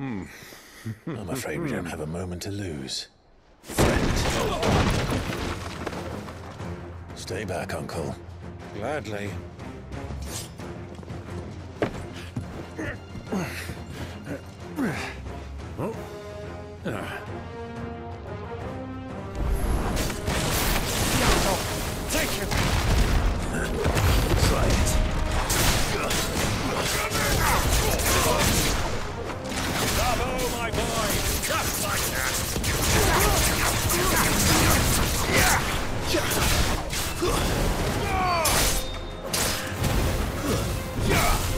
Hmm. I'm afraid we don't have a moment to lose. Friend, Stay back, Uncle. Gladly. Oh. Ah. Yeah!